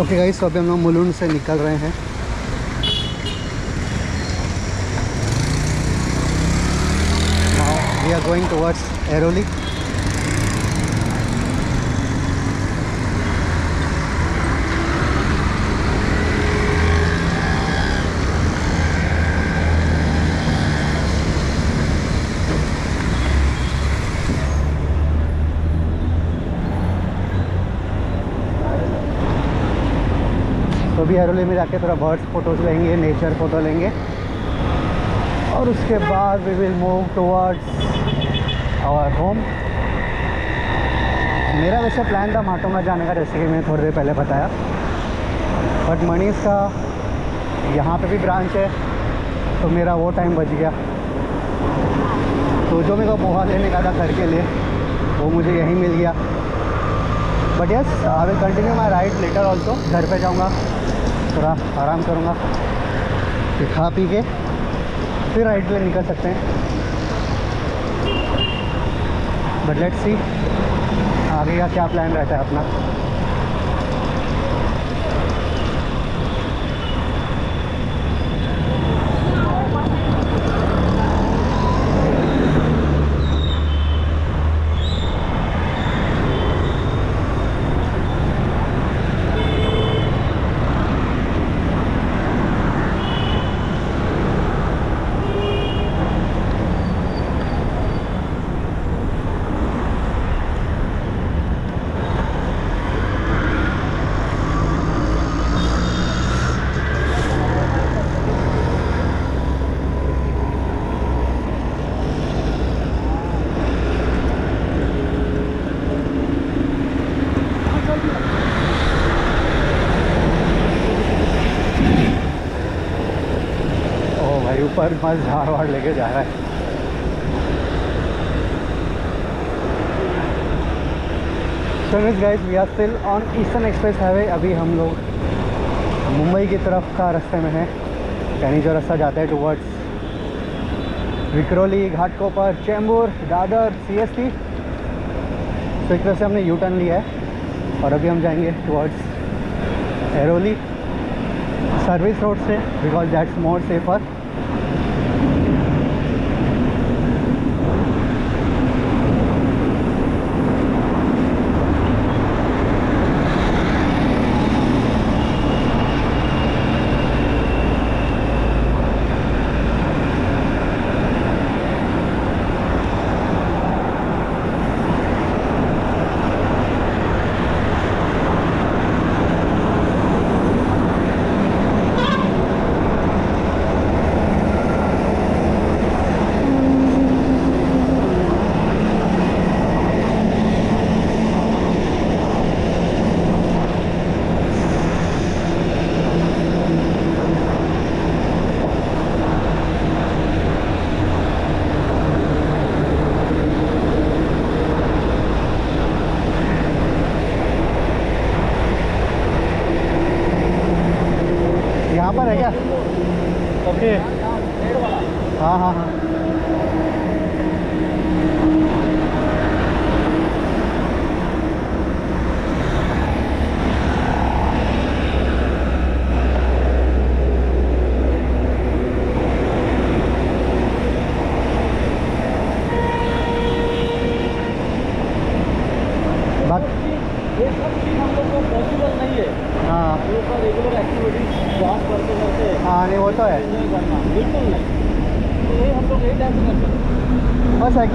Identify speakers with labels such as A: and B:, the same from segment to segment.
A: Okay guys तो अभी हम लोग मुलुंड से निकल रहे हैं। We are going towards Airoli तो भी हरोली में जाके थोड़ा बर्ड्स फ़ोटोज़ लेंगे नेचर फ़ोटो लेंगे। और उसके बाद we will move towards our home मेरा वैसे प्लान था माटोंगा जाने का, जैसे कि मैंने थोड़ी देर पहले बताया। बट मनीष का यहाँ पे भी ब्रांच है तो मेरा वो टाइम बच गया। तो जो मेरे को पोहा लेने का था घर के लिए, वो मुझे यहीं मिल गया। But yes I will continue my ride later also घर पे जाऊँगा। थोड़ा आराम करूँगा। फिर खा पी के, फिर राइड पे निकल सकते हैं। बट लेट्स सी आगे का क्या प्लान रहता है अपना। ऊपर मस्त झाड़ वाड़ लेके जा रहा है। So miss guys we are still on Eastern Express Highway अभी हम लोग मुंबई की तरफ़ का रास्ते में है। यानी जो रास्ता जाता है towards Vikhroli Ghatkopar Chembur Dadar C S T तो एक तरह से हमने यू टर्न लिया है। और अभी हम जाएँगे टुवर्ड्स एरोली सर्विस रोड से बिकॉज़ दैट्स मोर सेफर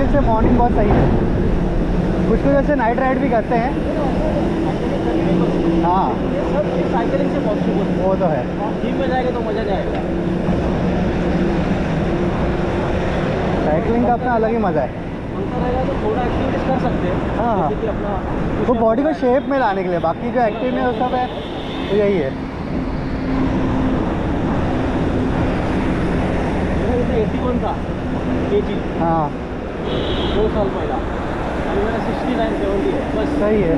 A: हैं साइकिल से मॉर्निंग बहुत सही है। कुछ कुछ ऐसे नाइट राइड भी करते हैं। हाँ।
B: साइकिलिंग से पॉसिबल
A: वो तो है।
B: जिम में जाएँगे तो मज़ा आएगा
A: साइकिलिंग का अपना अलग ही मज़ा है।
B: तो थोड़ा एक्टिविटीज़ कर सकते हैं
A: हाँ, हाँ।
B: अपना
A: वो बॉडी को शेप में लाने के लिए बाकी जो एक्टिव में वो सब है तो यही है।
B: एट्टी वन था? के जी
A: हाँ।
B: दो साल पहला। अभी मेरा सिक्सटी नाइन सेवेंटी है बस
A: सही है।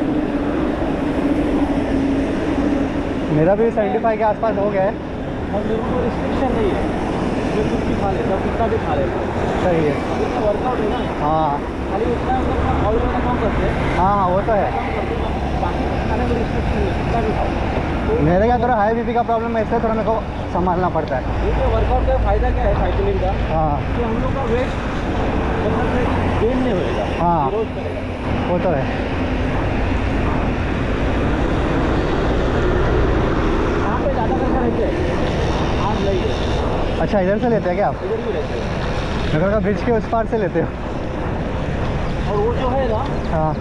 A: मेरा भी सेवेंटी फाइव के आसपास हो गया है।
B: और मेरे को रिस्ट्रिक्शन नहीं है। जो कुछ भी खा लेता हूँ कितना भी खा लेता हूँ।
A: सही है।
B: अभी तो वर्कआउट है ना।
A: हाँ।
B: खाली उतना वाला काम करते हैं।
A: हाँ हाँ वो तो है।
B: बाकी खाने में रिस्ट्रिक्शन नहीं कितना भी खाओ
A: मेरे क्या थोड़ा हाई बीपी का प्रॉब्लम है इसलिए थोड़ा मेरे को संभालना पड़ता है।
B: वर्कआउट का फ़ायदा क्या है साइकिलिंग का?
A: हाँ।
B: कि हम लोग का वेट
A: हाँ। वो तो है। अच्छा इधर से लेते हैं क्या आप?
B: इधर भी रहते हैं
A: मेरे को ब्रिज के उस पार से लेते हो?
B: और वो जो है ना
A: हाँ।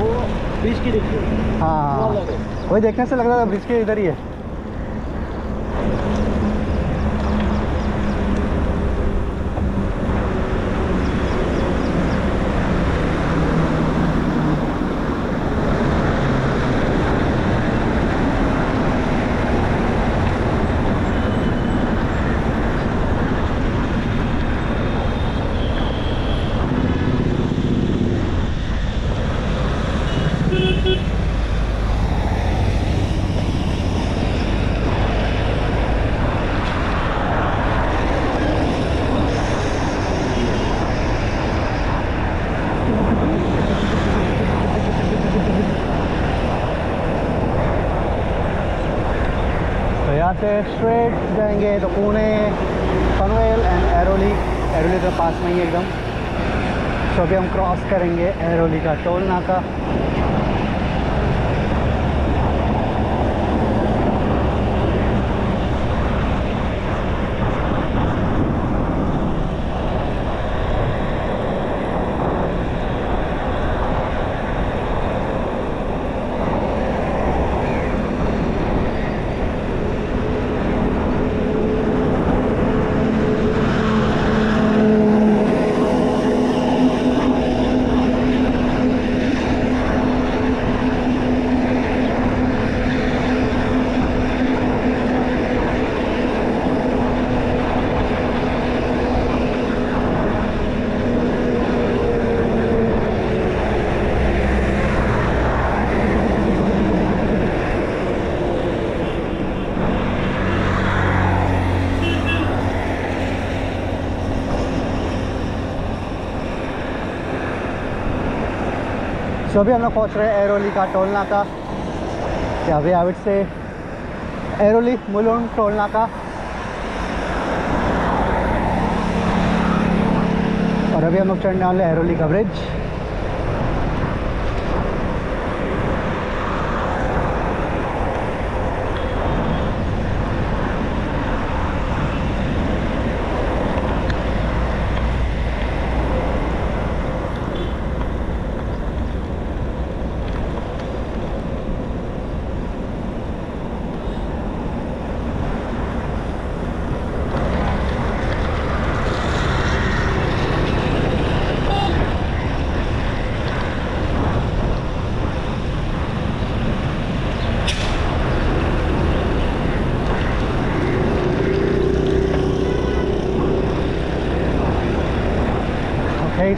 B: वो बीच की है।
A: वही देखने से लग रहा था ब्रिज के इधर ही है। से स्ट्रेट जाएँगे तो पुणे, पनवेल एंड एरोली एरोली तो पास में है एकदम। तो अभी हम क्रॉस करेंगे एरोली का टोल नाका सो अभी हम लोग पहुँच रहे हैं एरोली का, टोल नाका। या अभी आविट से एरोली मुलुंड, टोल नाका। और अभी हम लोग चढ़ने वाले एरोली का ब्रिज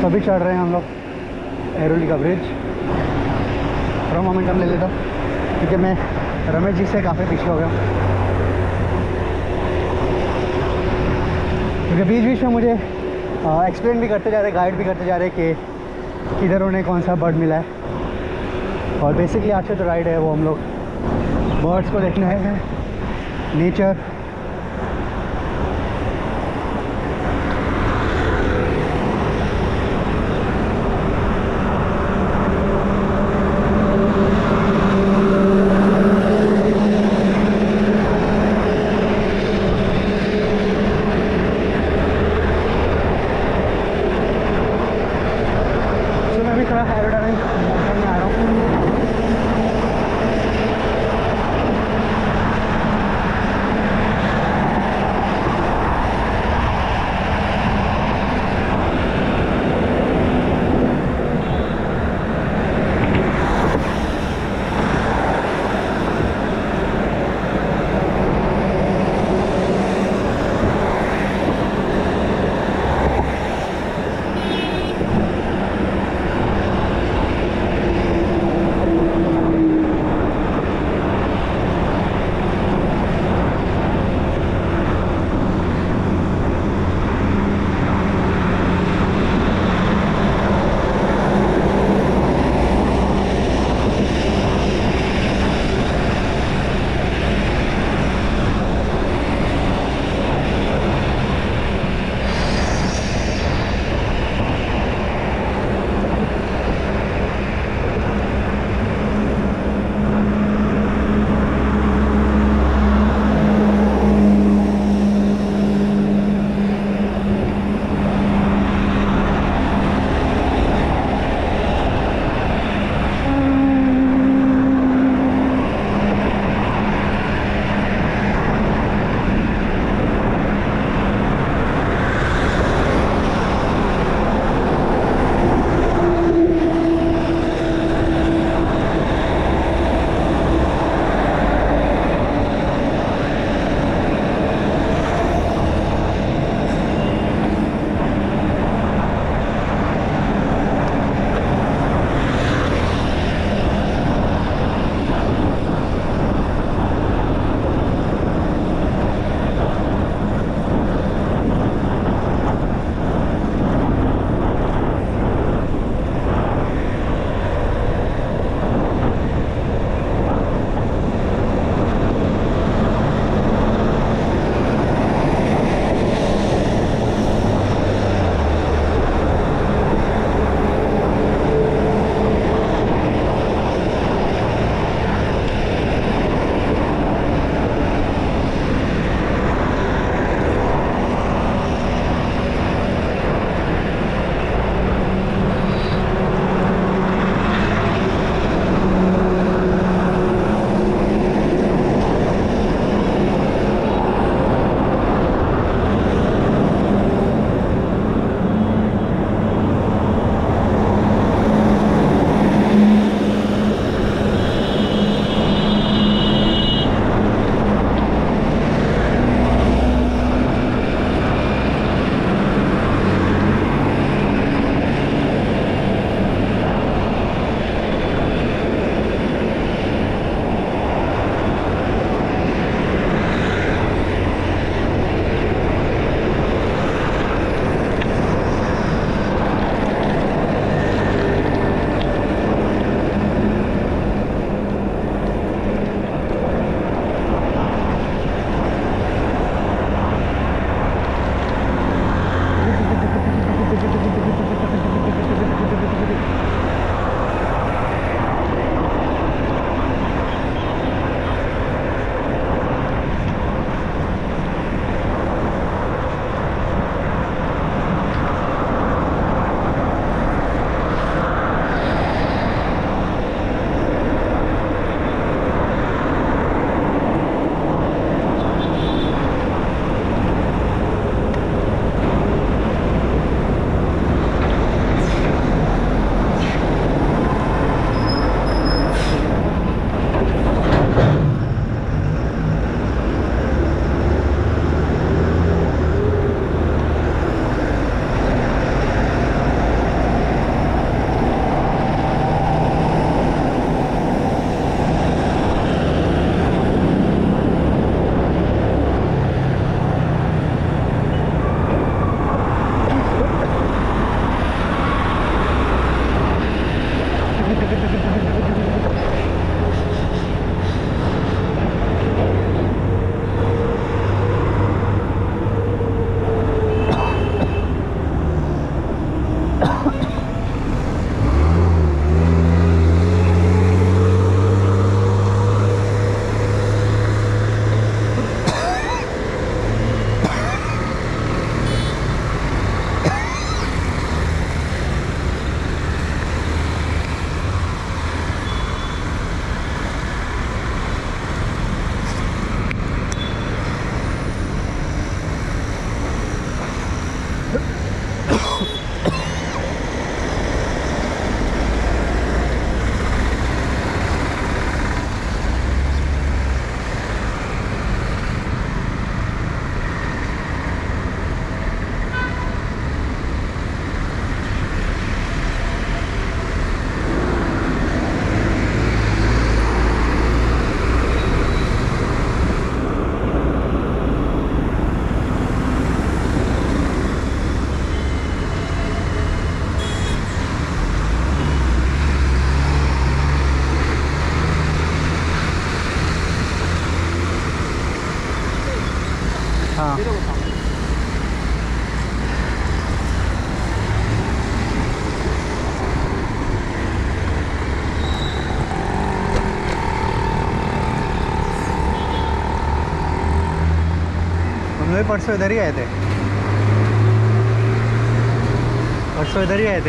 A: तो अभी चढ़ रहे हैं हम लोग। एरोली का ब्रिज थोड़ा मोमेंटम ले लेता। क्योंकि मैं रमेश जी से काफ़ी पीछे हो गया क्योंकि बीच बीच में मुझे एक्सप्लेन भी करते जा रहे गाइड भी करते जा रहे कि किधर उन्हें कौन सा बर्ड मिला है। और बेसिकली आज का जो राइड है वो हम लोग बर्ड्स को देखने आए हैं। नेचर परसों इधर ही आए थे। परसों इधर ही आए थे